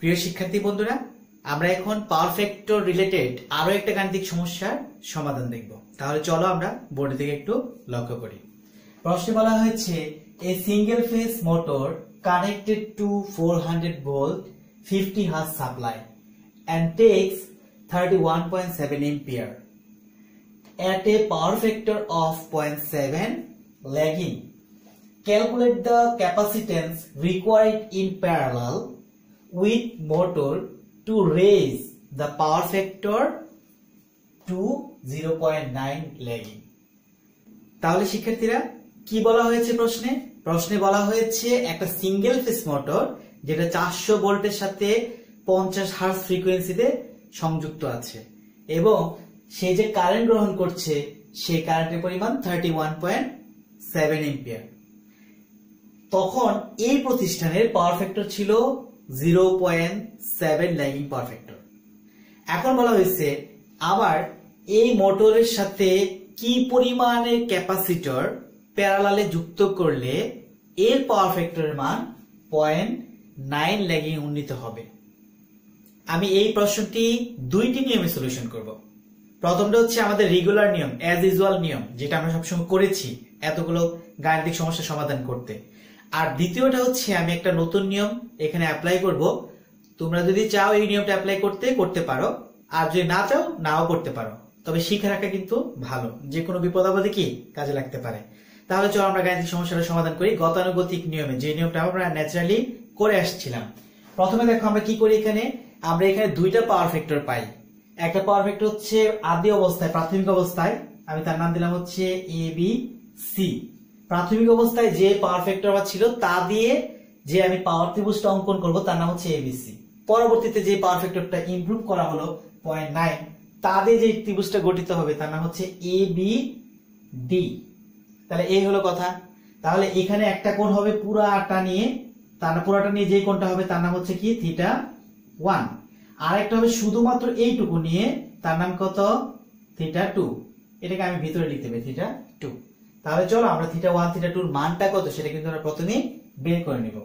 প্রিয় শিক্ষার্থী বন্ধুরা, আমরা এখন পারফেক্টর রিলেটেড আরও একটা গাণিতিক সমস্যার সমাধান দেখব। তাহলে চলো আমরা বোর্ডের দিকে একটু লক্ষ্য করি। প্রশ্নে বলা হয়েছে a single phase motor connected to 400 volt 50 hertz supply and takes 31.7 ampere at a power factor of 0.7 lagging. Calculate the capacitance required in parallel with motor to raise the power factor to 0.9 lagging তাহলে শিক্ষার্থীরা, কি বলা হয়েছে প্রশ্নে? প্রশ্নে বলা হয়েছে একটা সিঙ্গেল ফেস মোটর যেটা চারশো ভোল্টের সাথে পঞ্চাশ হার্স ফ্রিকোয়েন্সিতে সংযুক্ত আছে। এবং সে যে কারেন্ট গ্রহণ করছে সেই কারেন্টের পরিমাণ thirty one point seven ampere তখন এই প্রতিষ্ঠানের পাওয়ার ফ্যাক্টর ছিল zero point seven lagging power factor এখন বলা হয়েছে, আবার এই মোটরের সাথে কি পরিমাণের ক্যাপাসিটর প্যারালালে যুক্ত করলে এর পাওয়ার ফ্যাক্টরের মান পয়েন্ট নাইন ল্যাগিং উন্নীত হবে? আমি এই প্রশ্নটি দুইটি নিয়মে সলিউশন করব। প্রথমটা হচ্ছে আমাদের রেগুলার নিয়ম অ্যাজ ইউজুয়াল নিয়ম, যেটা আমরা সবসময় করেছি এতগুলো গাণিতিক সমস্যা সমাধান করতে। আর দ্বিতীয়টা হচ্ছে আমি একটা নতুন নিয়ম এখানে অ্যাপ্লাই করব। তোমরা যদি চাও এই নিয়মটা অ্যাপ্লাই করতে করতে পারো। আর যদি না চাও, নাও করতে পারো। তবে শিখে রাখা কিন্তু ভালো। যে কোনো বিপদ আপদে কি কাজে লাগতে পারে। তাহলে চলো আমরা গাণিতিক সমস্যাটা সমাধান করি। গতানুগতিক নিয়মে। যে নিয়মটা আমরা ন্যাচারালি করে আসছিলাম। প্রথমে দেখো আমরা কি করি এখানে? আমরা এখানে দুইটা পাওয়ার ফ্যাক্টর পাই। একটা পাওয়ার ফ্যাক্টর হচ্ছে আদি অবস্থায়, প্রাথমিক অবস্থায়। আমি তার নাম দিলাম হচ্ছে এ বি সি প্রাথমিক অবস্থায় যে পাওয়ার ফ্যাক্টর আমার ছিল, তা দিয়ে যে আমি পাওয়ার ত্রিভুজটা অঙ্কন করব, তার নাম হচ্ছে এবিসি পরবর্তীতে যে পাওয়ার ফ্যাক্টরটা ইমপ্রুভ করা হলো পয়েন্ট নাইন তা দিয়ে যে ত্রিভুজটা গঠিত হবে, তার নাম হচ্ছে এ বি ডি তাহলে এই হলো কথা। তাহলে এখানে একটা কোণ হবে পুরাটা নিয়ে, তার পুরাটা নিয়ে যে কোণটা হবে, তার নাম হচ্ছে কি? থিটা ওয়ান আর একটা হবে শুধুমাত্র এইটুকু নিয়ে, তার নাম কত? থিটা টু এটাকে আমি ভিতরে লিখতে পারি থিটা তাহলে চলো আমরা থিটা ওয়ান থিটা টুর মানটা কত? সেটা কিন্তু আমরা প্রথমে বের করে নিব।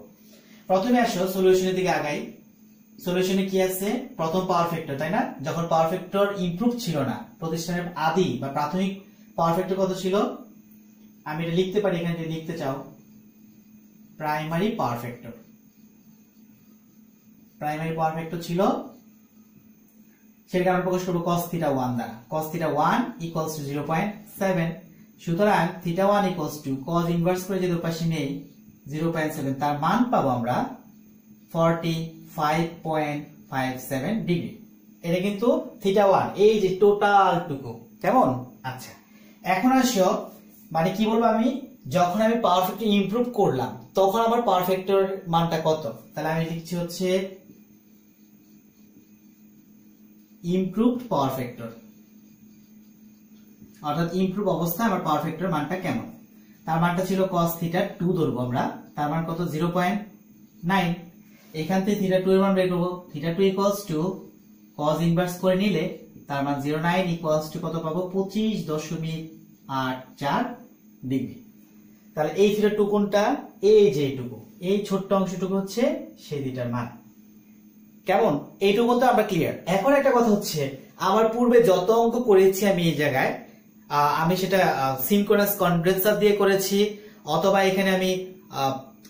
প্রথমে আসো সলিউশনের দিকে আগাই। সলিউশনে কি আছে? প্রথম পাওয়ার ফ্যাক্টর তাই না? যখন পাওয়ার ফ্যাক্টর ইমপ্রুভ ছিল না, প্রতিষ্ঠানের আদি বা প্রাথমিক পাওয়ার ফ্যাক্টর কত ছিল? আমি এটা লিখতে পারি, এখানে যদি লিখতে চাও। Primary power factor primary power factor ছিল, সেটাকে আমরা প্রকাশ করব cos থিটা 1 দ্বারা। cos থিটা 1 ইকুয়ালস টু 0.7 সুতরাং theta 1 equals to cos inverse করে যদি পাশে নেই 0.7 তার মান পাবো আমরা 45.57 ডিগ্রি এটা কিন্তু থিটা ওয়ান এই যে টোটাল টুকু, কেমন? আচ্ছা এখন আসো মানে কি বলব আমি? যখন আমি পাওয়ার ফ্যাক্টর ইমপ্রুভ করলাম, তখন আমার পাওয়ার ফ্যাক্টর মানটা কত? তাহলে আমি লিখছি হচ্ছে ইমপ্রুভড পাওয়ার ফ্যাক্টর অর্থাৎ ইমপ্রুভ অবস্থায় আমার পাওয়ার ফ্যাক্টর মানটা কেমন? তার মানটা ছিল cos থিটা টু ধরবো আমরা। তার মান কত? 0.9 এখান থেকে থিটা টু এর মান বের করব। Theta 2 equals to cos inverse করে নিলে তার মান 09 ইকুয়ালস টু কত পাবো? 25.84 ডিগ্রি। তাহলে এই থিটা 2 কোনটা এই যে এইটুকু এই ছোট্ট অংশটুকু হচ্ছে সেই দুইটার মান। কেমন? এইটুকু তো আমরা ক্লিয়ার এখন একটা কথা হচ্ছে, আমার পূর্বে যত অঙ্ক করেছি আমি এই জায়গায় আমি সেটা সিনক্রোনাস কন্ডেন্সার দিয়ে করেছি, অথবা এখানে আমি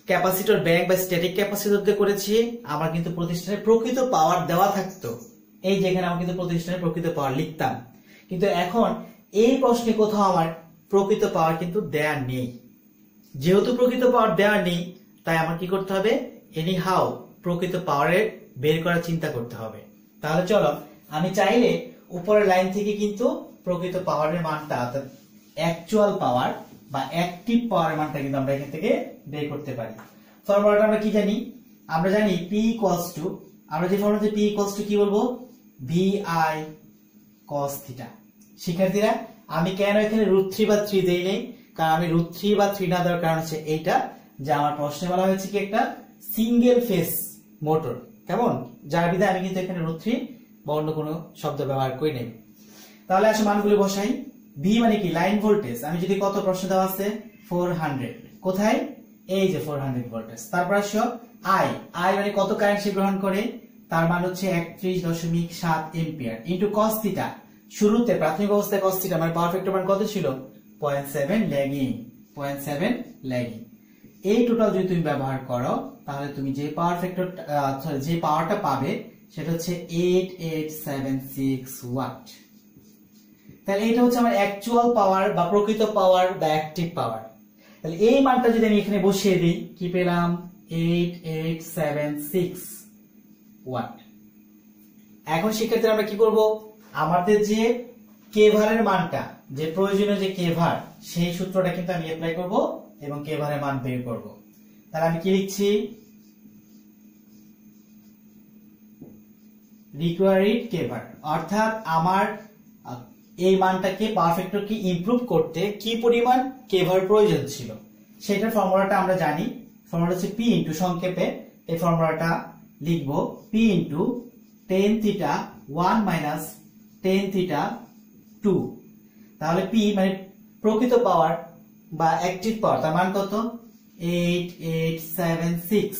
ক্যাপাসিটর ব্যাংক বা স্ট্যাটিক ক্যাপাসিটর দিয়ে করেছি। আমার কিন্তু প্রতিষ্ঠানে প্রকৃত পাওয়ার দেওয়া থাকতো। এই যেখানে আমার কিন্তু প্রতিষ্ঠানে প্রকৃত পাওয়ার লিখতাম। কিন্তু এখন এই প্রশ্নে কোথাও আমার প্রকৃত পাওয়ার কিন্তু দেয়া নেই। যেহেতু প্রকৃত পাওয়ার দেওয়া নেই, তাই আমার কি করতে হবে? এনি হাউ প্রকৃত পাওয়ারের বের করার চিন্তা করতে হবে। তাহলে চলো, আমি চাইলে উপরের লাইন থেকে কিন্তু প্রকৃত পাওয়ারের মানটা, অর্থাৎ অ্যাকচুয়াল পাওয়ার বা অ্যাক্টিভ পাওয়ারের মানটা কিন্তু আমরা এখান থেকে বের করতে পারি। ফর্মুলাটা আমরা কি জানি? আমরা জানি পি ইকুয়ালস টু আমরা যে ফর্মুলাতে পি ইকুয়ালস টু কি বলব? ভি আই কস থিটা শিক্ষার্থীরা, আমি কেন এখানে রুট থ্রি বা থ্রি দেই নেই? কারণ আমি রুট থ্রি বা থ্রি না দেওয়ার কারণ হচ্ছে এইটা, যে আমার প্রশ্নে বলা হয়েছে কি একটা সিঙ্গেল ফেস মোটর কেমন? যার বিধায় আমি কিন্তু এখানে রুট থ্রি বা অন্য কোনো শব্দ ব্যবহার করি নেই। তাহলে আসে মানগুলি বসাই। ভি মানে কি? Line voltage. আমি যদি কত প্রশ্ন দেওয়া আছে? ফোর হান্ড্রেড কোথায়? এই যে ফোর হান্ড্রেড ভোল্টেজ তারপর আসো আই আই মানে কত কারেন্ট সে গ্রহণ করে? তার মান হচ্ছে একত্রিশ দশমিক সাত এম্পিয়ার ইন্টু কস থিটা শুরুতে প্রাথমিক অবস্থায় কস থিটা মানে পাওয়ার মান কত ছিল? Point seven lagging point seven lagging এই টোটাল যদি তুমি ব্যবহার করো, তাহলে তুমি যে পাওয়ার ফ্যাক্টর যে পাওয়ারটা পাবে, সেটা হচ্ছে eight eight seven six watt তাহলে এটা হচ্ছে আমার অ্যাকচুয়াল পাওয়ার বা প্রকৃত পাওয়ার বা অ্যাক্টিভ পাওয়ার তাহলে এই মানটা যদি আমি এখানে বসিয়ে দিই, কি পেলাম? Eight eight seven six watt এখন সেক্ষেত্রে আমরা কি করব? আমাদের যে কেভারের মানটা, যে প্রয়োজনীয় যে কেভার সেই সূত্রটা কিন্তু আমি অ্যাপ্লাই করব এবং কেভারের মান বের করব। তাহলে আমি কি লিখছি? রিকোয়ারিড কেভার অর্থাৎ আমার এই মানটাকে পারফেক্টকে ইমপ্রুভ করতে কি পরিমাণ কেভার প্রয়োজন ছিল? সেটার ফর্মুলাটা আমরা জানি। ফর্মুলা হচ্ছে পি ইন্টু সংক্ষেপে। এই ফর্মুলাটা লিখব P into tan theta one minus tan theta two তাহলে পি মানে প্রকৃত পাওয়ার বা অ্যাক্টিভ পাওয়ার তার মান কত? Eight eight seven six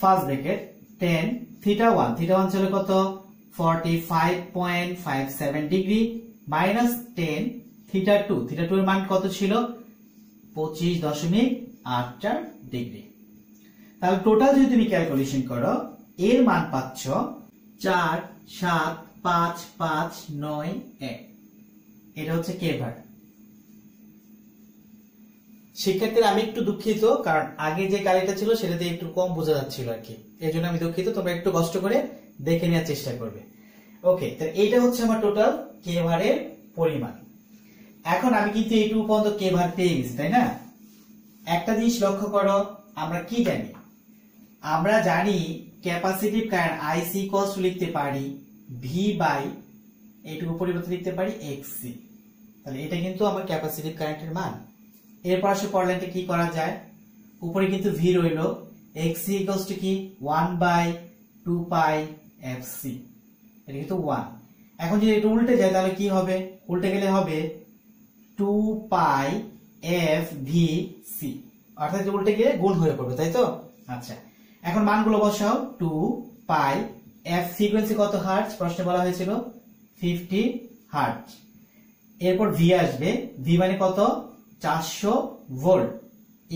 first bracket tan theta one theta one ছিল কত? Forty five point five seven degree minus tan, theta two. Theta two এর মান কত ছিল? পঁচিশ দশমিক আট চার ডিগ্রি। তাহলে টোটাল যদি তুমি ক্যালকুলেশন করো, এর মান পাচ্ছ চার, সাত, পাঁচ পাঁচ, নয়, এক। এটা হচ্ছে কেভার শিক্ষার্থীরা আমি একটু দুঃখিত, কারণ আগে যে গাড়িটা ছিল, সেটাতে একটু কম বোঝা যাচ্ছিল আর কি। এই জন্য আমি দুঃখিত, তোমরা একটু কষ্ট করে দেখে নেওয়ার চেষ্টা করবে। ওকে তো এইটা হচ্ছে আমার টোটাল কেভারের পরিমাণ। এখন আমি কিন্তু এইটুকু পর্যন্ত কেভার পেয়ে গেছি, তাই না? একটা জিনিস লক্ষ্য করো, আমরা কি জানি? আমরা জানি ক্যাপাসিটিভ কারেন্ট আইসি কস লিখতে পারি ভি বাই এইটুকু পরিবর্তে লিখতে পারি এক্সি তাহলে এটা কিন্তু আমার ক্যাপাসিটিভ কারেন্টের মান। এরপর আসে পড়লেনটা কি করা যায়? উপরে কিন্তু ভি রইল। এক্সি ইকলস টু কি? One by two pi F C এটা কিন্তু ওয়ান এখন যদি এটা উল্টে যায়, তাহলে কি হবে? উল্টে গেলে হবে two pi F V C অর্থাৎ উল্টে গিয়ে গুণ হয়ে পড়বে, তাই তো? আচ্ছা। এখন মানগুলো বসাও। টু পাই এফ ফ্রিকোয়েন্সি কত হার্জ প্রশ্নে বলা হয়েছিল ফিফটি হার্জ এরপর ভি আসবে। ভি মানে কত? চারশো ভোল্ট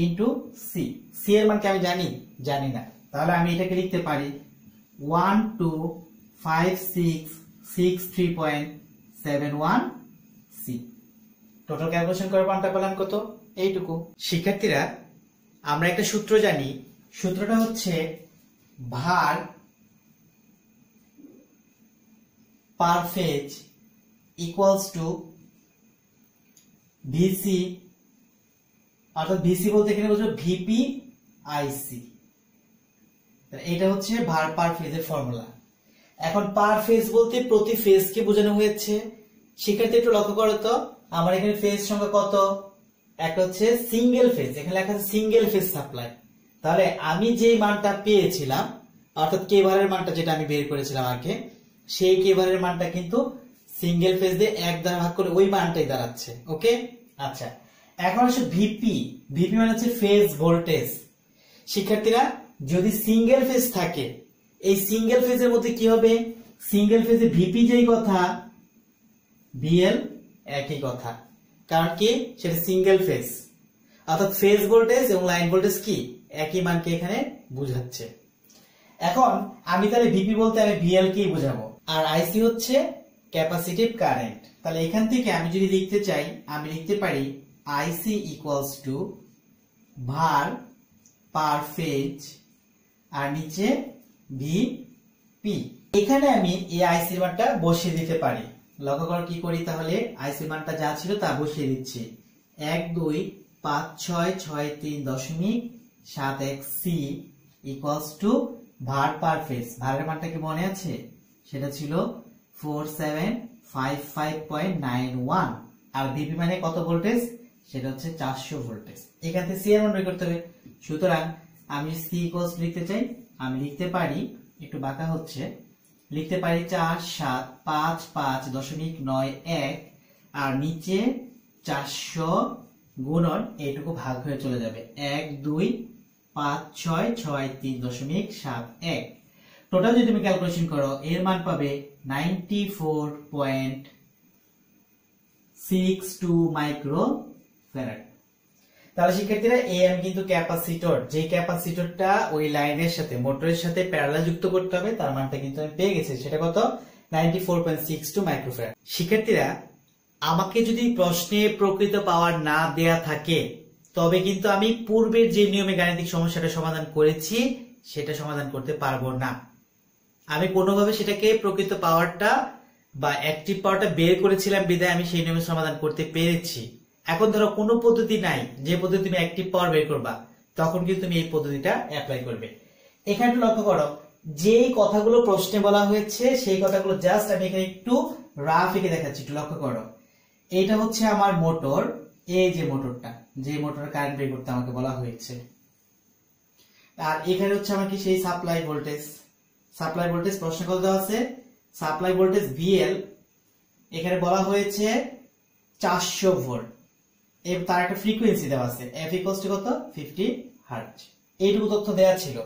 ইন্টু সি সি এর মান কি আমি জানি? জানি না। তাহলে আমি এটাকে লিখতে পারি one two five six six three point seven one C total calculation করে মানটা পেলাম কত? এইটুকু। শিক্ষার্থীরা, আমরা একটা সূত্র জানি। সূত্রটা হচ্ছে ভার per phase equals to VC অর্থাৎ ভিসি বলতে এখানে বুঝব ভিপি আইসি এটা হচ্ছে ভার পার ফেজের ফর্মুলা এখন পার ফেজ বলতে প্রতি ফেজকে বোঝানো হয়েছে। সেক্ষেত্রে একটু লক্ষ্য করো তো, আমার এখানে ফেজ সংখ্যা কত? একটা হচ্ছে সিঙ্গেল ফেজ এখানে লেখা আছে সিঙ্গেল ফেজ সাপ্লাই তাহলে আমি যে মানটা পেয়েছিলাম, অর্থাৎ কেভারের মানটা যেটা আমি বের করেছিলাম আগে সেই কেভারের মানটা কিন্তু সিঙ্গেল ফেজ দিয়ে এক দ্বারা ভাগ করে ওই মানটাই দাঁড়াচ্ছে ওকে আচ্ছা এখন আসে ভিপি ভিপি মানে হচ্ছে ফেজ ভোল্টেজ শিক্ষার্থীরা, যদি সিঙ্গেল ফেজ থাকে এই সিঙ্গেল ফেজের মধ্যে কি হবে? সিঙ্গেল ফেজে ভিপি যেই কথা বিএল একই কথা। কারণ কি? সেটা সিঙ্গেল ফেজ অর্থাৎ ফেজ ভোল্টেজ এবং লাইন ভোল্টেজ কি? একই মানকে এখানে বুঝাচ্ছে। এখন আমি তাহলে ভিপি বলতে আমি বিএল কেই বুঝাবো? আর আইসি হচ্ছে ক্যাপাসিটিভ কারেন্ট তাহলে এখান থেকে আমি যদি লিখতে চাই, আমি লিখতে পারি আইসি ইকুয়ালস টু ভার পার ফেজ আর নিচে ভি পি এখানে আমি এই আইসির মানটা বসিয়ে দিতে পারি। লক্ষ্য করো কি করি তাহলে? আইসির মানটা যা ছিল তা বসিয়ে দিচ্ছি। এক, দুই, পাঁচ, ছয় ছয়, তিন, দশমিক সাত, এক সি ইকুয়ালস টু ভার পার ফেজ ভারের মানটা কি মনে আছে? সেটা ছিল four seven five five point nine one আর ভিপি মানে কত ভোল্টেজ সেটা হচ্ছে চারশো ভোল্টেজ এখান থেকে সি এর মান বের করতে হবে। সুতরাং আমি সি ইকুয়ালস লিখতে চাই আমি লিখতে পারি, একটু বাঁকা হচ্ছে, লিখতে পারি চার, সাত, পাঁচ পাঁচ, দশমিক নয়, এক, আর নিচে চারশো গুণন এইটুকু ভাগ হয়ে চলে যাবে। এক, দুই, পাঁচ, ছয় ছয়, তিন, দশমিক সাত, এক। টোটাল যদি তুমি ক্যালকুলেশন করো, এর মান পাবে ninety four point six two micro farad তাহলে শিক্ষার্থীরা এই আমি কিন্তু ক্যাপাসিটর যে ক্যাপাসিটরটা ওই লাইনের সাথে, মোটরের সাথে প্যারালাল যুক্ত করতে হবে, তার মানটা কিন্তু আমি পেয়ে গেছি। সেটা কত? Ninety four point six two microfarad শিক্ষার্থীরা, আমাকে যদি প্রশ্নে প্রকৃত পাওয়ার না দেয়া থাকে, তবে কিন্তু আমি পূর্বের যে নিয়মে গাণিতিক সমস্যাটা সমাধান করেছি, সেটা সমাধান করতে পারব না। আমি কোনোভাবে সেটাকে প্রকৃত পাওয়ারটা বা অ্যাক্টিভ পাওয়ারটা বের করেছিলাম বিদায় আমি সেই নিয়মে সমাধান করতে পেরেছি। এখন ধরো কোনো পদ্ধতি নাই, যে পদ্ধতি তুমি একটি পাওয়ার বের করবা, তখন কিন্তু তুমি এই পদ্ধতিটা অ্যাপ্লাই করবে। এখানে লক্ষ্য করো যে কথাগুলো প্রশ্নে বলা হয়েছে, সেই কথাগুলো জাস্ট আমি এখানে একটু রাফ এঁকে দেখাচ্ছি, একটু লক্ষ্য করো। এইটা হচ্ছে আমার মোটর এই যে মোটরটা যে মোটর কারেন্ট বের করতে আমাকে বলা হয়েছে। আর এখানে হচ্ছে আমাকে সেই সাপ্লাই ভোল্টেজ সাপ্লাই ভোল্টেজ প্রশ্ন কল দেওয়া আছে? সাপ্লাই ভোল্টেজ ভিএল এখানে বলা হয়েছে চারশো ভোল্ট তার একটা ফ্রিকোয়েন্সি দেওয়া আছে। এফ ইকোয়াস টু কত? ফিফটি হার্জ এইটুকু তথ্য দেওয়া ছিল।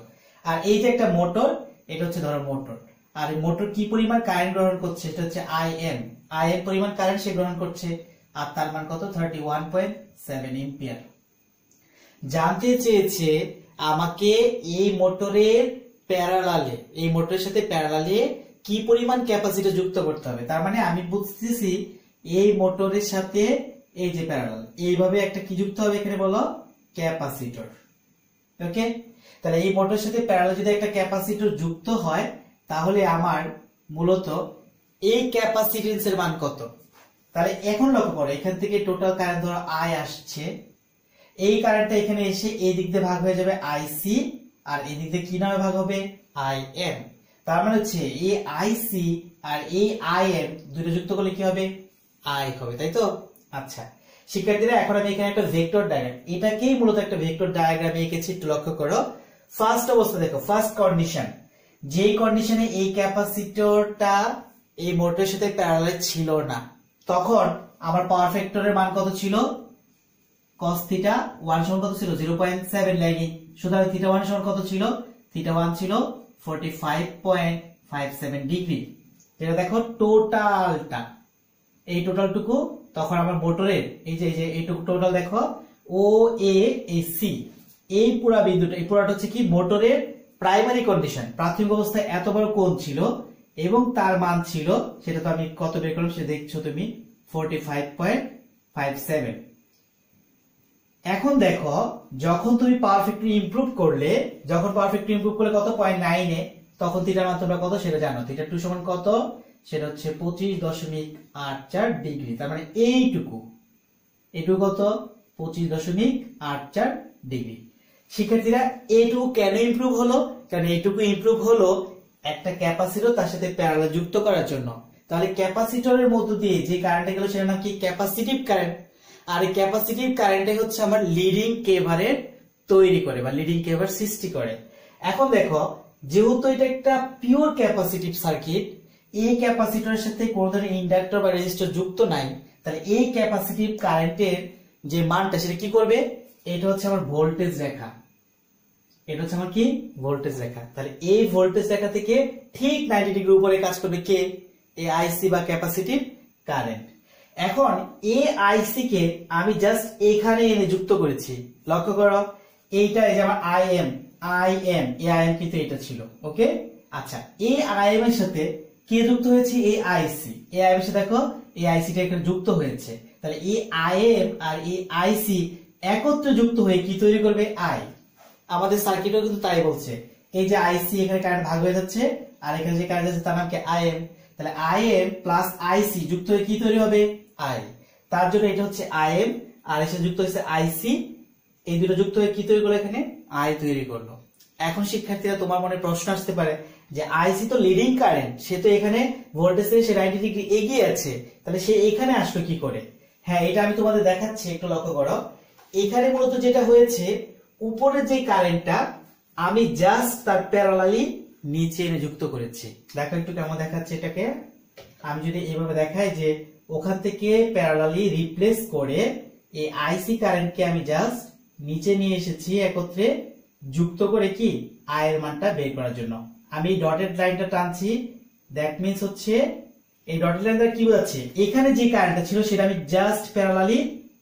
আর এই যে একটা মোটর এটা হচ্ছে ধরো মোটর আর এই মোটর কি পরিমাণ কারেন্ট গ্রহণ করছে? সেটা হচ্ছে আই এম আই এম পরিমাণ কারেন্ট সে গ্রহণ করছে। আর তার মান কত? Thirty one point seven ampere জানতে চেয়েছে আমাকে এই মোটরের প্যারালালে এই মোটরের সাথে প্যারালালে কি পরিমাণ ক্যাপাসিটি যুক্ত করতে হবে? তার মানে আমি বুঝতেছি এই মোটরের সাথে এই যে প্যারালাল এইভাবে একটা কি যুক্ত হবে এখানে বলো? ক্যাপাসিটর। ওকে? তাহলে এই মোটরের সাথে প্যারালাল যদি একটা ক্যাপাসিটর যুক্ত হয়, তাহলে আমার মূলত এই ক্যাপাসিটেন্স এর মান কত? তাহলে এখন লক্ষ্য করো, এখান থেকে টোটাল কারেন্ট ধরো আই আসছে। এই কারেন্টটা এখানে এসে এই দিক দিয়ে ভাগ হয়ে যাবে আইসি আর এই দিক দিয়ে কি নামে ভাগ হবে? আই এম তার মানে হচ্ছে এই আইসি আর এই আই এম দুটো যুক্ত করলে কি হবে? আই হবে, তাই তো? আচ্ছা। শিক্ষার্থীরা, এখন আমি এখানে একটা ভেক্টর ডায়াগ্রাম এটাকেই মূলত একটা ভেক্টর ডায়াগ্রাম এঁকেছি, একটু লক্ষ্য করো। ফার্স্ট অবস্থা দেখো ফার্স্ট কন্ডিশন যেই কন্ডিশনে এই ক্যাপাসিটরটা এই মোটরের সাথে প্যারালাল ছিল না, তখন আমার পাওয়ার ফ্যাক্টরের মান কত ছিল? cos থিটা 1 সমান কত ছিল? 0.7 ল্যাগিং সুতরাং থিটা 1 সমান কত ছিল? থিটা 1 ছিল 45.57 ডিগ্রি এটা দেখো টোটালটা এই টোটালটুকু তখন আমার মোটরের এই যে এই যে, এইটুকু টোটাল দেখো ও এ এই সি এই পুরা বিন্দুটা, এই পুরাটা হচ্ছে কি? মোটরের প্রাইমারি কন্ডিশন প্রাথমিক অবস্থায় এত বড় কোণ ছিল এবং তার মান ছিল, সেটা তো আমি কত বের করলাম সেটা দেখছ তুমি? 45.57 এখন দেখো, যখন তুমি পাওয়ার ফ্যাক্টর ইমপ্রুভ করলে, যখন পাওয়ার ফ্যাক্টর ইমপ্রুভ করলে কত? পয়েন্ট নাইনে তখন থিটার মান তোমরা কত? সেটা জানো। থিটা টু সমান কত? সেটা হচ্ছে পঁচিশ দশমিক আট চার ডিগ্রি। তার মানে এইটুকু। এটুকু কত? পঁচিশ দশমিক আট চার ডিগ্রি। শিক্ষার্থীরা, এইটুকু কেন ইমপ্রুভ হলো? কারণ এইটুকু ইমপ্রুভ হলো একটা ক্যাপাসিটর তার সাথে প্যারালাল যুক্ত করার জন্য। তাহলে ক্যাপাসিটরের মধ্য দিয়ে যে কারেন্ট গেল সেটা নাম কি? ক্যাপাসিটিভ কারেন্ট আর ক্যাপাসিটিভ কারেন্টে হচ্ছে আমার লিডিং কেভারের তৈরি করে বা লিডিং কেভার সৃষ্টি করে। এখন দেখো, যেহেতু এটা একটা পিওর ক্যাপাসিটিভ সার্কিট এই ক্যাপাসিটরের সাথে কোনো ধরনের ইন্ডাক্টর বা রেজিস্টার যুক্ত নাই, তাহলে এই ক্যাপাসিটিভ কারেন্টের যে মানটা, সেটা কি করবে? এটা হচ্ছে আমার ভোল্টেজ রেখা। এটা হচ্ছে আমার কি? ভোল্টেজ রেখা। তাহলে এই ভোল্টেজ রেখা থেকে ঠিক নাইনটি ডিগ্রি উপরে কাজ করবে কে? এই আইসি বা ক্যাপাসিটিভ কারেন্ট এখন এই আইসি কে আমি জাস্ট এখানে এনে যুক্ত করেছি। লক্ষ্য করো, এইটা এই যে আমার আই এম আই এম এই আই এম কিন্তু এটা ছিল ওকে আচ্ছা এই আই এম এর সাথে কে যুক্ত হয়েছে? এই আইসি এই আই এম এর দেখো এই আইসিটা এখানে যুক্ত হয়েছে। তাহলে এই আই এম আর এই আইসি একত্রে যুক্ত হয়ে কি তৈরি করবে? আই আমাদের সার্কিটও কিন্তু তাই বলছে। এই যে আইসি এখানে কারেন্ট ভাগ হয়ে যাচ্ছে, আর এখানে যে কারেন্ট আছে তার নাম কি? আইএম তাহলে আইএম প্লাস আইসি যুক্ত হয়ে কি তৈরি হবে? আই তার জন্য এটা হচ্ছে আই এম আর এর সাথে যুক্ত হয়েছে আইসি এই দুটো যুক্ত হয়ে কি তৈরি করল এখানে? আই তৈরি করল। এখন শিক্ষার্থীরা তোমার মনে প্রশ্ন আসতে পারে যে আইসি তো লিডিং কারেন্ট সে তো এখানে ভোল্টেজ থেকে সে নাইনটি ডিগ্রি এগিয়ে আছে, তাহলে সে এখানে আসলো কি করে? হ্যাঁ এটা আমি তোমাদের দেখাচ্ছি, একটু লক্ষ্য করো। এখানে মূলত যেটা হয়েছে উপরের যে কারেন্টটা আমি জাস্ট তার প্যারালালি নিচে এনে যুক্ত করেছি। দেখো একটু কেমন দেখাচ্ছে এটাকে। আমি যদি এইভাবে দেখাই যে ওখান থেকে প্যারালালি রিপ্লেস করে, এই আইসি কারেন্টকে আমি জাস্ট নিচে নিয়ে এসেছি একত্রে, যুক্ত করে কি? আয়ের মানটা বের করার জন্য। আমি ডটেড লাইনটা টানছি। দ্যাট মিন্স হচ্ছে, এই ডটেড লাইন দ্বারা কি বোঝাচ্ছে? এখানে যে কারেন্টটা ছিল, সেটা আমি জাস্ট প্যারালালি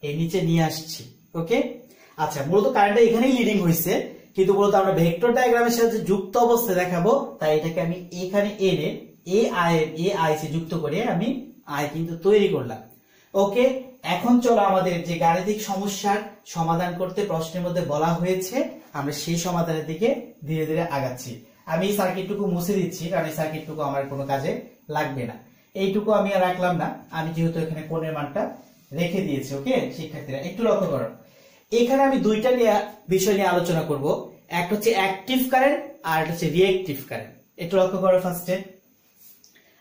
এই নিচে নিয়ে আসছি। ওকে আচ্ছা মূলত কারেন্টটা এখানেই লিডিং হয়েছে, কিন্তু মূলত আমরা ভেক্টর ডায়াগ্রামের সাথে যুক্ত অবস্থায় দেখাবো, তাই এটাকে আমি এখানে এনে A I A I say যুক্ত করে আমি আই কিন্তু তৈরি করলাম। ওকে এখন চলো আমাদের যে গাণিতিক সমস্যার সমাধান করতে প্রশ্নের মধ্যে বলা হয়েছে, আমরা সেই সমাধানের দিকে ধীরে ধীরে আগাচ্ছি। আমি এই সার্কিটটুকু মুছে দিচ্ছি, কারণ এই সার্কিটটুকু আমার কোনো কাজে লাগবে না। এইটুকু আমি আর রাখলাম না। আমি যেহেতু এখানে কোণের মানটা রেখে দিয়েছি ওকে শিক্ষার্থীরা, একটু লক্ষ্য করো। এখানে আমি দুইটা নিয়ে বিষয় নিয়ে আলোচনা করব। একটা হচ্ছে অ্যাক্টিভ কারেন্ট আর একটা হচ্ছে রিয়েক্টিভ কারেন্ট একটু লক্ষ্য করো ফার্স্টে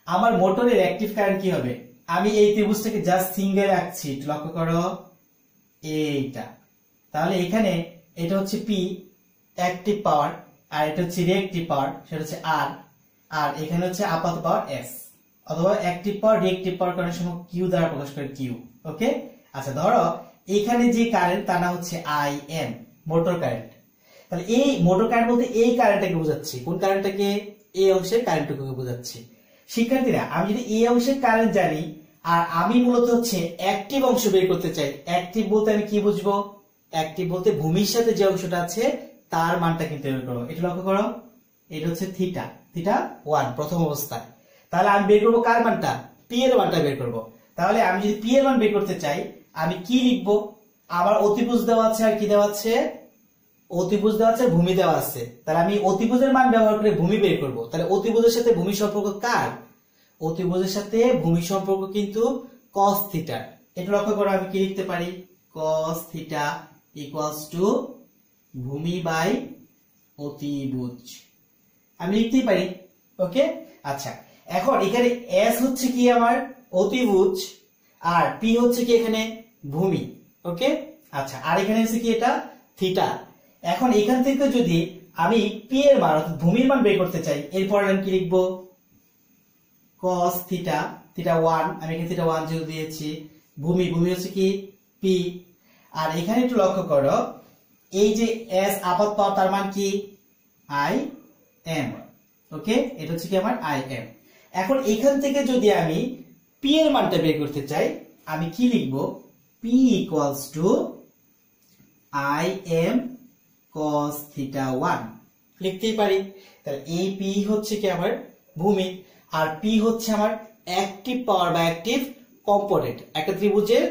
আমার মোটরের অ্যাক্টিভ কারেন্ট কি হবে? আমি এই ত্রিভুজটাকে জাস্ট সিঙ্গেল রাখছি, একটু লক্ষ্য করো। এইটা। তাহলে এখানে এটা হচ্ছে পি অ্যাক্টিভ পাওয়ার আর এটা হচ্ছে রিয়েক্টিভ পাওয়ার সেটা হচ্ছে আর আর এখানে হচ্ছে আপাত পাওয়ার এস অথবা অ্যাক্টিভ পাওয়ার রিয়েক্টিভ পাওয়ার কারণের সময় কিউ দ্বারা প্রকাশ করে কিউ ওকে আচ্ছা ধরো, এখানে যে কারেন্ট তা না হচ্ছে আই এম মোটর কারেন্ট তাহলে এই মোটর কারেন্ট বলতে এই কারেন্টটাকে বোঝাচ্ছি। কোন কারেন্টটাকে এই অংশের কারেন্টটুকুকে বোঝাচ্ছি। শিক্ষার্থীরা, আমি যদি এই অংশের কারেন্ট জানি, আর আমি মূলত হচ্ছে অ্যাক্টিভ অংশ বের করতে চাই অ্যাক্টিভ বলতে আমি কি বুঝব? অ্যাক্টিভ বলতে ভূমির সাথে যে অংশটা আছে তার মানটা কিন্তু বের করো। এটা লক্ষ্য করো। এটা হচ্ছে থিটা থিটা ওয়ান প্রথম অবস্থায়। তাহলে আমি বের করব কার মানটা? পি এর মানটা বের করব। তাহলে আমি যদি পি এর মান বের করতে চাই, আমি কি লিখব? আমার অতিভুজ দেওয়া আছে আর কি দেওয়া আছে? অতিভুজ দেওয়া আছে, ভূমি দেওয়া আছে। তাহলে আমি অতিভুজের মান ব্যবহার করে ভূমি বের করব। তাহলে অতিভুজের সাথে ভূমি সম্পর্ক কার? অতিভুজের সাথে ভূমি সম্পর্ক কিন্তু cos থিটা এটা লক্ষ্য করো আমি কি লিখতে পারি? cos থিটা ইকুয়ালস টু ভূমি বাই অতিভুজ। আমি লিখতেই পারি, ওকে? আচ্ছা এখন এখানে এস হচ্ছে কি আমার? অতিভুজ, আর পি হচ্ছে কি এখানে? ভূমি, ওকে? আচ্ছা আর এখানে হচ্ছে কি এটা? থিটা। এখন এখান থেকে যদি আমি পি এর মান, অর্থাৎ ভূমির মান বের করতে চাই এরপর আমি কি লিখব? cos থিটা থিটা ওয়ান, আমি এখানে থিটা ওয়ান যেহেতু দিয়েছি, ভূমি ভূমি হচ্ছে কি? পি আর এখানে একটু লক্ষ্য করো এই যে এস আপাত পাওয়ার তার মান কি? আই এম ওকে এটা হচ্ছে কি আমার আই এম এখন এখান থেকে যদি আমি পি এর মানটা বের করতে চাই, আমি কি লিখব? P equals to I M cos theta one লিখতেই পারি। তাহলে এই পি হচ্ছে কি আমার ভূমি, আর পি হচ্ছে আমার অ্যাক্টিভ পাওয়ার বা অ্যাক্টিভ কম্পোনেন্ট একটা ত্রিভুজের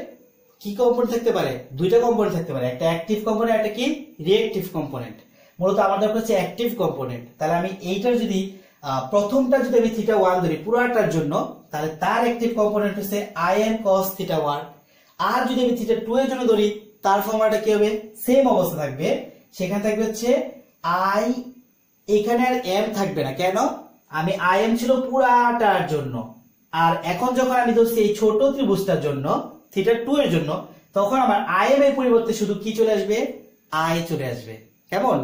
কি কম্পোনেন্ট থাকতে পারে? দুইটা কম্পোনেন্ট থাকতে পারে। একটা অ্যাক্টিভ কম্পোনেন্ট একটা কি? রিয়েক্টিভ কম্পোনেন্ট মূলত আমার দরকার হচ্ছে অ্যাক্টিভ কম্পোনেন্ট তাহলে আমি এইটার যদি প্রথমটা যদি আমি থিটা ওয়ান ধরি, পুরোটার জন্য, তাহলে তার অ্যাক্টিভ কম্পোনেন্ট হচ্ছে I M cos theta one আর যদি আমি থিটা টু এর জন্য ধরি, তার ফর্মুলাটা কি হবে? সেম অবস্থা থাকবে। সেখানে থাকবে হচ্ছে আই এখানে আর এম থাকবে না। কেন? আমি আই এম ছিল পুরাটার জন্য। আর এখন যখন আমি ধরছি এই ছোট ত্রিভুজটার জন্য থিটা টু এর জন্য, তখন আমার আই এম এর পরিবর্তে শুধু কি চলে আসবে? আই চলে আসবে। কেমন?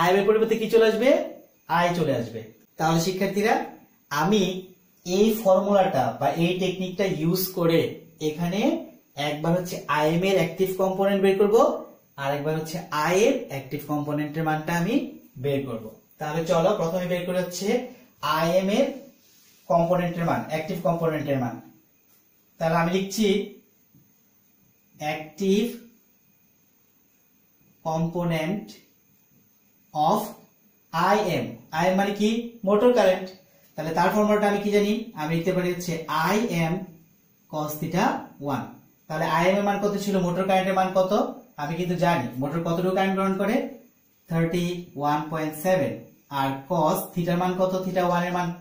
আই এম এর পরিবর্তে কি চলে আসবে? আই চলে আসবে। তাহলে শিক্ষার্থীরা, আমি এই ফর্মুলাটা বা এই টেকনিকটা ইউজ করে এখানে একবার হচ্ছে আই এম এর অ্যাক্টিভ কম্পোনেন্ট বের করব আর একবার হচ্ছে আই এর অ্যাক্টিভ কম্পোনেন্টের মানটা আমি বের করব। তাহলে চলো প্রথমে বের করে হচ্ছে আই এম এর কম্পোনেন্টের মান অ্যাক্টিভ কম্পোনেন্টের মান। তাহলে আমি লিখছি of I M. I M মানে কি? Motor current. তাহলে তার ফর্মুলাটা আমি কি জানি? আমি লিখতে পারি হচ্ছে I M cos theta one. তাহলে এম এর মান কত ছিল? মোটর কারেন্টের মান কত? আমি কিন্তু জানি। মোটর কতটুকু কারেন্ট গ্রহণ করে? Thirty one point seven. আর cos থিটার মান কত? থিটা ওয়ানের মান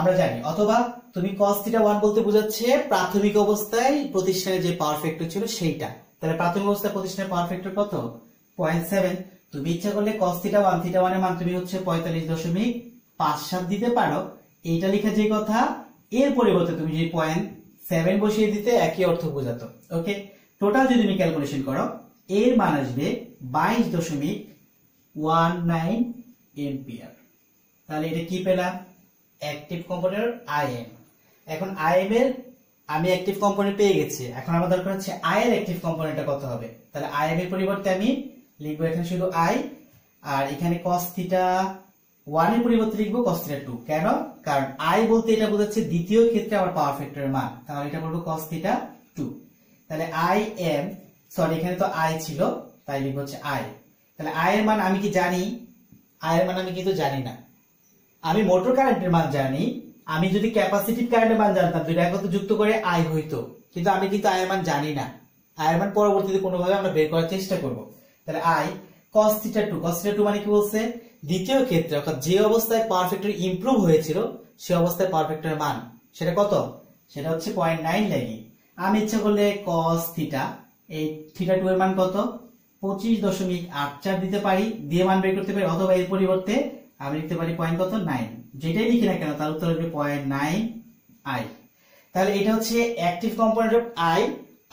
আমরা জানি। অথবা তুমি cos থিটা ওয়ান বলতে বোঝাচ্ছে প্রাথমিক অবস্থায় প্রতিষ্ঠানের যে পাওয়ার ফ্যাক্টর ছিল সেইটা। তাহলে প্রাথমিক অবস্থায় প্রতিষ্ঠানের পাওয়ার ফ্যাক্টর কত? পয়েন্ট সেভেন তুমি ইচ্ছা করলে cos থিটা ওয়ান থিটা ওয়ানের মান তুমি হচ্ছে পঁয়তাল্লিশ দশমিক পাঁচ সাত দিতে পারো। এইটা লেখা যে কথা, এর পরিবর্তে তুমি যদি পয়েন্ট সেভেন বসিয়ে দিতে, একই অর্থ বোঝাতো। ওকে টোটাল যদি তুমি ক্যালকুলেশন করো, এর মান আসবে বাইশ দশমিক ওয়ান নাইন এম্পিয়ার। তাহলে এটা কি পেলাম? অ্যাক্টিভ কম্পোনেন্ট আইএম এখন আইএম এর আমি অ্যাক্টিভ কম্পোনেন্ট পেয়ে গেছি। এখন আমার দরকার হচ্ছে আই এর অ্যাক্টিভ কম্পোনেন্টটা কত হবে? তাহলে আইএম এর পরিবর্তে আমি লিখব এখানে শুধু আই আর এখানে cos থিটা ওয়ানের পরিবর্তে লিখব কস থিটা টু কেন? কারণ আই বলতে এটা বোঝাচ্ছে দ্বিতীয় ক্ষেত্রে আমার পাওয়ার ফ্যাক্টরের মান। তাহলে এটা বলব কস থিটা টু তাহলে আই এম সরি এখানে তো আই ছিল, তাই লিখব হচ্ছে আই তাহলে আই এর মান আমি কি জানি? আই এর মান আমি কিন্তু জানি না। আমি মোটর কারেন্টের মান জানি, আমি যদি ক্যাপাসিটিভ কারেন্টের মান জানতাম, দুইটা একত্র যুক্ত করে আই হইতো। কিন্তু আমি কিন্তু আয়ের মান জানি না। আয়ের মান পরবর্তীতে কোনোভাবে আমরা বের করার চেষ্টা করব। তাহলে I cos theta two cos theta two মানে কি বলছে? দ্বিতীয় ক্ষেত্রে, অর্থাৎ যে অবস্থায় পাওয়ার ফ্যাক্টর ইমপ্রুভ হয়েছিল, সে অবস্থায় পাওয়ার ফ্যাক্টরের মান, সেটা কত? সেটা হচ্ছে পয়েন্ট নাইন লাগি আমি ইচ্ছা করলে cos থিটা এই থিটা টু এর মান কত? পঁচিশ দশমিক আট চার দিতে পারি, দিয়ে মান বের করতে পারি, অথবা এর পরিবর্তে আমি লিখতে পারি পয়েন্ট কত? নাইন যেটাই লিখি না কেন, তার উত্তর হবে পয়েন্ট নাইন আই তাহলে এটা হচ্ছে অ্যাক্টিভ কম্পোনেন্ট অফ আই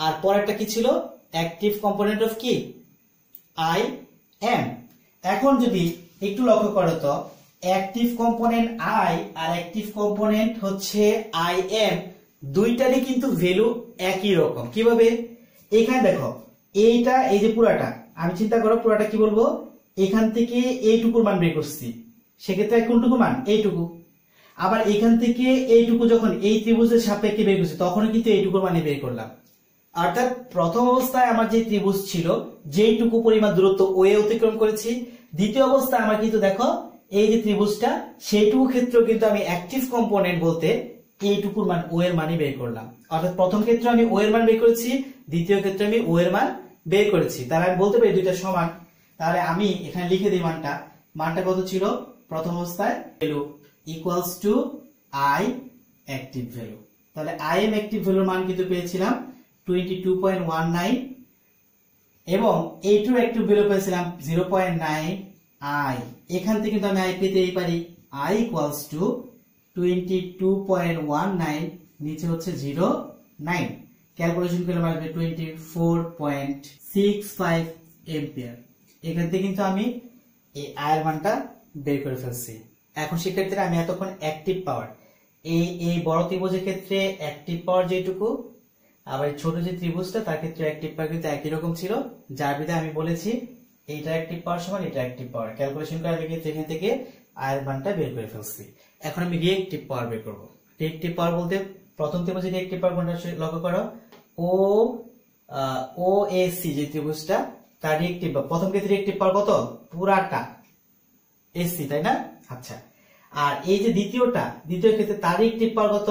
আর পরেরটা কি ছিল? অ্যাক্টিভ কম্পোনেন্ট অফ কি? আই এম এখন যদি একটু লক্ষ্য করো তো অ্যাক্টিভ কম্পোনেন্ট আই আর অ্যাক্টিভ কম্পোনেন্ট হচ্ছে আই এম দুইটারই কিন্তু ভ্যালু একই রকম। কীভাবে? এখানে দেখো, এইটা, এই যে পুরাটা, আমি চিন্তা করো পুরাটা কি বলব? এখান থেকে এইটুকুর মান বের করছি। সেক্ষেত্রে কোনটুকু মান? এইটুকু। আবার এখান থেকে এইটুকু যখন এই ত্রিভুজের সাপেক্ষে বের করছি, তখনও কিন্তু এইটুকুর মানে বের করলাম। অর্থাৎ প্রথম অবস্থায় আমার যে ত্রিভুজ ছিল, যেইটুকু পরিমাণ দূরত্ব ওয়ে অতিক্রম করেছি। দ্বিতীয় অবস্থায় আমার কিন্তু দেখো, এই যে ত্রিভুজটা, সেইটুকু ক্ষেত্র কিন্তু আমি অ্যাক্টিভ কম্পোনেন্ট বলতে এইটুকুর মান ও এর মানই বের করলাম। অর্থাৎ প্রথম ক্ষেত্রে আমি ও এর মান বের করেছি, দ্বিতীয় ক্ষেত্রে আমি ও এর মান বের করেছি। তাহলে আমি বলতে পারি দুইটা সমান। তাহলে আমি এখানে লিখে দিই মানটা। মানটা কত ছিল? প্রথম অবস্থায় value equals to I active value তাহলে আই এম অ্যাক্টিভ ভ্যালুর মান কিন্তু পেয়েছিলাম twenty two point one nine এবং এই টু অ্যাক্টিভ ভ্যালু পেয়েছিলাম জিরো পয়েন্ট নাইন আই এখান থেকে কিন্তু আমি আই পেতেই পারি I equals to twenty two point one nine নিচে হচ্ছে জিরো নাইন ক্যালকুলেশন করলে আসবে twenty four point six five ampere এখান থেকে কিন্তু আমি এই আয়ের মানটা বের করে ফেলছি। এখন সেক্ষেত্রে আমি এতক্ষণ অ্যাক্টিভ পাওয়ার এই এই বড় ত্রিভুজের ক্ষেত্রে অ্যাক্টিভ পাওয়ার যেটুকু, আবার ছোট যে ত্রিভুজটা, তার ক্ষেত্রে অ্যাক্টিভ পাওয়ার কিন্তু একই রকম ছিল। যার বিধে আমি বলেছি এইটা অ্যাক্টিভ পাওয়ার সমান এটা অ্যাক্টিভ পাওয়ার ক্যালকুলেশন করে আমি কিন্তু এখান থেকে আয়ের মানটা বের করে ফেলছি। এখন আমি রিয়েক্টিভ পাওয়ার বের করব। রিয়েক্টিভ পাওয়ার বলতে প্রথম ত্রিভুজে রিয়েক্টিভ পাওয়ার কোনটা লক্ষ্য করো। ও ও এ সি যে ত্রিভুজটা, তার রিয়েক্টিভ প্রথম ক্ষেত্রে রিয়েক্টিভ পাওয়ার কত? পুরাটা। এসি তাই না? আচ্ছা। আর এই যে দ্বিতীয়টা, দ্বিতীয় ক্ষেত্রে তার রিয়েক্টিভ পাওয়ার কত?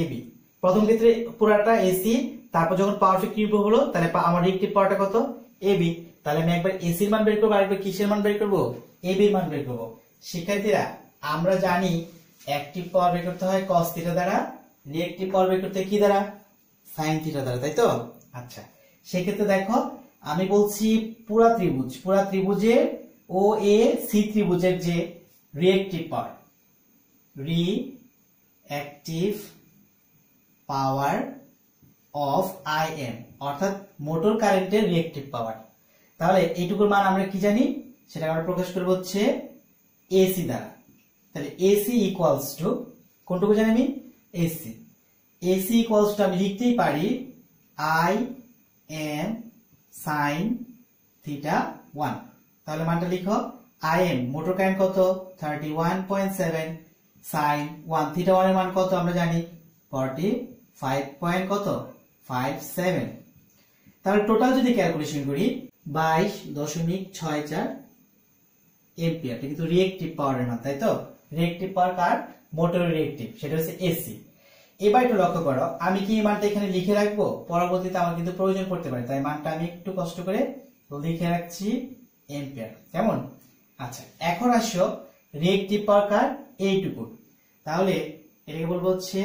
এবি প্রথম ক্ষেত্রে পুরাটা এসি তারপর যখন পাওয়ার ইমপ্রুভ হলো, তাহলে আমার রিয়েক্টিভ পাওয়ারটা কত? এবি তাহলে আমি একবার এসির মান বের করব, আরেকবার কিসের মান বের করব? এবির মান বের করব। শিক্ষার্থীরা, আমরা জানি একটি পাওয়ার বের করতে হয় কস থিটা দ্বারা রিয়েক্টিভ পাওয়ার বের করতে কি দ্বারা? সাইন থিটা দ্বারা, তাই তো? আচ্ছা। সেক্ষেত্রে দেখো, আমি বলছি পুরা ত্রিভুজ, পুরা ত্রিভুজের ও এ সি ত্রিভুজের যে reactive power reactive power of I M অর্থাৎ মোটর কারেন্টের রিয়েক্টিভ পাওয়ার তাহলে এইটুকুর মান আমরা কি জানি? সেটা আমরা প্রকাশ করব হচ্ছে এসি দ্বারা। তাহলে এসি ইকুয়ালস টু কোনটুকু জানি আমি? এসি এসি ইকুয়ালস টু আমি লিখতেই পারি I M sine theta one তাহলে মানটা লিখো। আই এম মোটর কারেন্ট কত? Thirty one point seven sine one theta ওয়ানের মান কত আমরা জানি? ফর্টি ফাইভ পয়েন্ট কত? ফাইভ সেভেন তাহলে টোটাল যদি ক্যালকুলেশন করি, বাইশ দশমিক ছয় চার এম্পিয়ার এটা কিন্তু রিয়েক্টিভ পাওয়ারের মান, তাই তো? রিয়েক্টিভ পাওয়ার কার? মোটর রিয়েক্টিভ সেটা হচ্ছে এসি এবার একটু লক্ষ্য করো, আমি কি মানটা এখানে লিখে রাখব? পরবর্তীতে আমার কিন্তু প্রয়োজন পড়তে পারে, তাই মানটা আমি একটু কষ্ট করে লিখে রাখছি। এম্পিয়ার কেমন? আচ্ছা এখন আসো রিয়েক্টিভ পাওয়ার কার এইটুকু। তাহলে এটাকে বলব হচ্ছে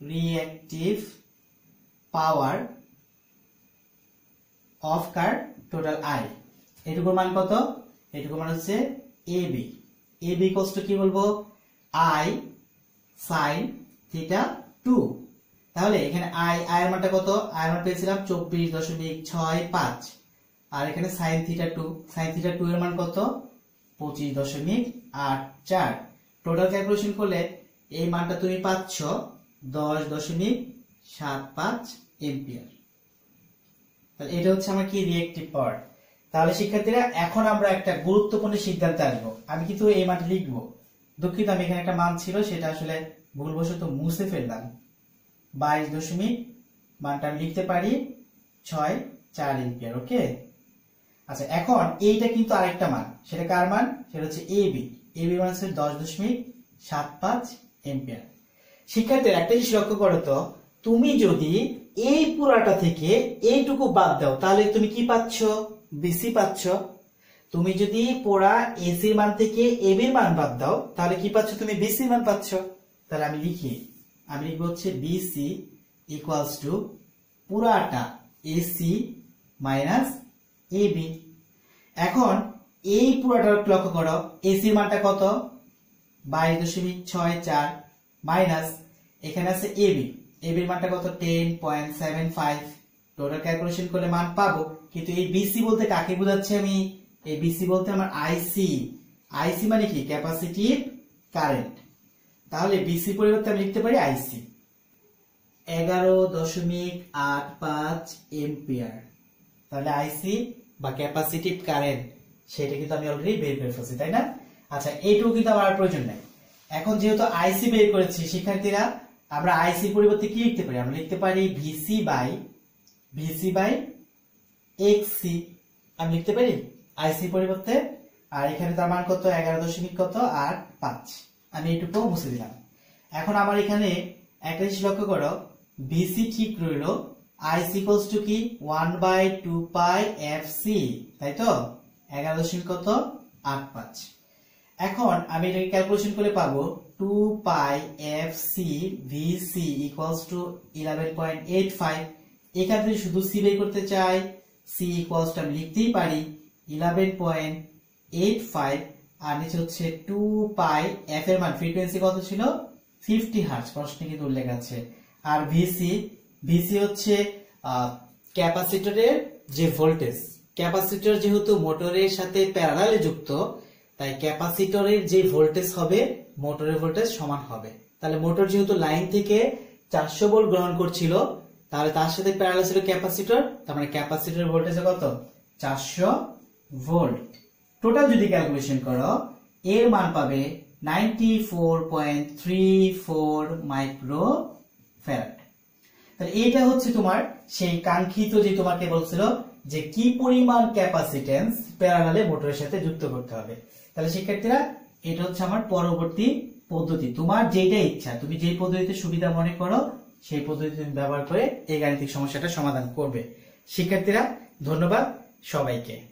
রিয়েক্টিভ পাওয়ার অফ কার টোটাল আই এটুকুর মান কত? এটুকুর মান হচ্ছে এ বি এ বি কষ্ট কি বলব? আই সাইন থিটা টু তাহলে এখানে আই এর মানটা কত? আই মান পেয়েছিলাম চব্বিশ দশমিক ছয় পাঁচ। আর এখানে sine theta two sine theta two এর মান কত? পঁচিশ দশমিক আট চার। টোটাল ক্যালকুলেশন করলে এই মানটা তুমি পাচ্ছ দশ দশমিক সাত পাঁচ এম্পিয়ার তাহলে এটা হচ্ছে আমার কি রিয়েক্টিভ পাওয়ার তাহলে শিক্ষার্থীরা, এখন আমরা একটা গুরুত্বপূর্ণ সিদ্ধান্তে আসব। আমি কিন্তু এই মানটি লিখব। দুঃখিত, আমি এখানে একটা মান ছিল, সেটা আসলে ভুলবশত মুছে ফেললাম। বাইশ দশমিক, মানটা আমি লিখতে পারি ছয় চার এম্পিয়ার ওকে আচ্ছা এখন এইটা কিন্তু আরেকটা মান। সেটা কার মান? সেটা হচ্ছে এ বি এ বি মান হচ্ছে দশ দশমিক সাত পাঁচ এম্পিয়ার শিক্ষার্থীর, একটা জিনিস লক্ষ্য করো তো, তুমি যদি এই পুরাটা থেকে এইটুকু বাদ দাও, তাহলে তুমি কি পাচ্ছ? বিসি পাচ্ছ। তুমি যদি পোড়া এসির মান থেকে এবির মান বাদ দাও, তাহলে কি পাচ্ছ? তুমি বিসির মান পাচ্ছ। তাহলে আমি লিখি, আমি লিখব হচ্ছে বিসি ইকুয়ালস টু পুরাটা এসি মাইনাস এবি এখন এই পুরাটা লক্ষ্য করো। এসির মানটা কত? বাইশ দশমিক ছয় চার মাইনাস এখানে আছে এবি এবির মানটা কত? Ten point seven five total calculation করলে মান পাবো। কিন্তু এই বিসি বলতে কাকে বোঝাচ্ছি আমি? এই বিসি বলতে আমার আইসি আইসি মানে কি? ক্যাপাসিটিভ কারেন্ট তাহলে বিসি পরিবর্তে আমি লিখতে পারি আইসি এগারো দশমিক আট পাঁচ এম্পিয়ার তাহলে আইসি বা ক্যাপাসিটিভ কারেন্ট সেটা কিন্তু আমি অলরেডি বের করে ফেলছি, তাই না? আচ্ছা এইটুকু কিন্তু আমার প্রয়োজন নাই। এখন যেহেতু আইসি বের করেছি, শিক্ষার্থীরা, আমরা আইসি পরিবর্তে কি লিখতে পারি? আমরা লিখতে পারি VC by VC by XC আমি লিখতে পারি? আইসি পরিবর্তে, আর এখানে তার মান কত? এগারো দশমিক কত? আর পাঁচ। আমি এইটুকু মুছে দিলাম। এখন আমার এখানে একটা জিনিস লক্ষ্য করো। বিসি ঠিক রইল? আইসি ইকুয়ালস টু কি? One by two pi F C তাই তো? এগারো দশমিক কত? আট পাঁচ। এখন আমি এটাকে ক্যালকুলেশন করে পাবো two pi F C V C equals to eleven point eight five এখান থেকে শুধু সি বের করতে চাই। সি ইকুয়ালস টু আমি লিখতেই পারি ইলেভেন পয়েন্ট এইট ফাইভ আর নিচে হচ্ছে টু পাই এফ এর মান ফ্রিকোয়েন্সি কত ছিল? ফিফটি হার্জ প্রশ্নে কিন্তু উল্লেখ আছে। আর ভিসি ভিসি হচ্ছে ক্যাপাসিটরের যে ভোল্টেজ, ক্যাপাসিটর যেহেতু মোটরের সাথে প্যারালালে যুক্ত, তাই ক্যাপাসিটরের যে ভোল্টেজ হবে, মোটরের ভোল্টেজ সমান হবে। তাহলে মোটর যেহেতু লাইন থেকে চারশো ভোল্ট গ্রহণ করছিল, তাহলে তার সাথে প্যারালাল ছিল ক্যাপাসিটর, তার মানে ক্যাপাসিটরের ভোল্টেজ কত? চারশো ভোল্ট। টোটাল যদি ক্যালকুলেশন করো, এর মান পাবে ninety four point three four micro farad তাহলে এইটা হচ্ছে তোমার সেই কাঙ্ক্ষিত যে তোমাকে বলছিল যে কি পরিমাণ ক্যাপাসিটেন্স প্যারালালে মোটরের সাথে যুক্ত করতে হবে। তাহলে শিক্ষার্থীরা, এটা হচ্ছে আমার পরবর্তী পদ্ধতি। তোমার যেটা ইচ্ছা, তুমি যেই পদ্ধতিতে সুবিধা মনে করো, সেই পদ্ধতি তুমি ব্যবহার করে এই গাণিতিক সমস্যাটা সমাধান করবে। শিক্ষার্থীরা, ধন্যবাদ সবাইকে।